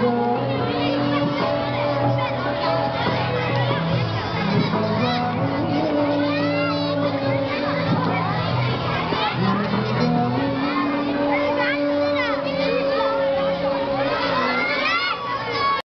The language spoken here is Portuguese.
Jesus.